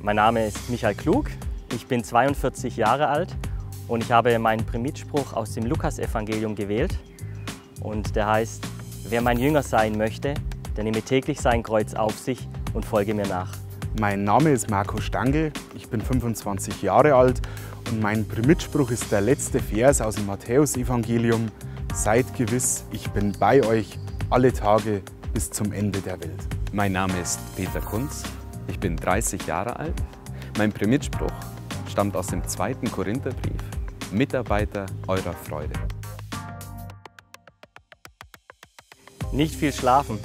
Mein Name ist Michael Klug, ich bin 42 Jahre alt und ich habe meinen Primitspruch aus dem Lukasevangelium gewählt. Und der heißt, wer mein Jünger sein möchte, der nehme täglich sein Kreuz auf sich und folge mir nach. Mein Name ist Marco Stangl, ich bin 25 Jahre alt und mein Primitspruch ist der letzte Vers aus dem Matthäusevangelium. Seid gewiss, ich bin bei euch alle Tage bis zum Ende der Welt. Mein Name ist Peter Kunz, ich bin 30 Jahre alt. Mein Primitspruch stammt aus dem zweiten Korintherbrief. Mitarbeiter eurer Freude. Nicht viel schlafen,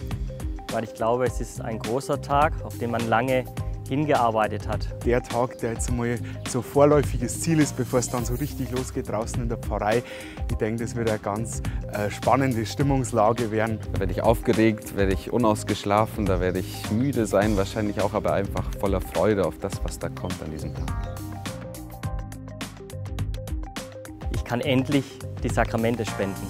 weil ich glaube, es ist ein großer Tag, auf den man lange hingearbeitet hat. Der Tag, der jetzt mal so vorläufiges Ziel ist, bevor es dann so richtig losgeht draußen in der Pfarrei. Ich denke, das wird eine ganz äh, spannende Stimmungslage werden. Da werde ich aufgeregt, werde ich unausgeschlafen, da werde ich müde sein, wahrscheinlich auch, aber einfach voller Freude auf das, was da kommt an diesem Tag. Ich kann endlich die Sakramente spenden.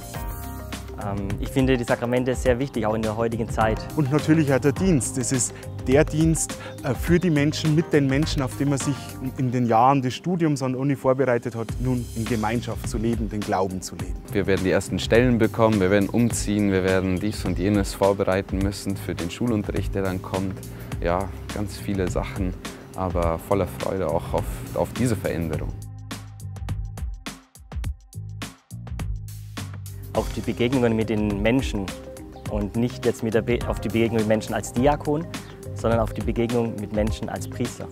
Ähm, ich finde die Sakramente sehr wichtig, auch in der heutigen Zeit. Und natürlich auch der Dienst. Das ist der Dienst äh, für die Menschen, mit den Menschen, auf den man sich in den Jahren des Studiums an der Uni vorbereitet hat, nun in Gemeinschaft zu leben, den Glauben zu leben. Wir werden die ersten Stellen bekommen, wir werden umziehen, wir werden dies und jenes vorbereiten müssen für den Schulunterricht, der dann kommt. Ja, ganz viele Sachen, aber voller Freude auch auf, auf diese Veränderung. Auf die Begegnungen mit den Menschen und nicht jetzt mit der Be auf die Begegnung mit Menschen als Diakon, sondern auf die Begegnung mit Menschen als Priester.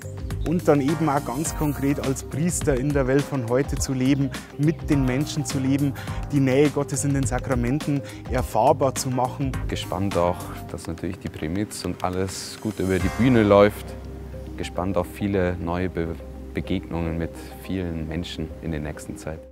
Und dann eben auch ganz konkret als Priester in der Welt von heute zu leben, mit den Menschen zu leben, die Nähe Gottes in den Sakramenten erfahrbar zu machen. Gespannt auch, dass natürlich die Primiz und alles gut über die Bühne läuft. Gespannt auf viele neue Be Begegnungen mit vielen Menschen in der nächsten Zeit.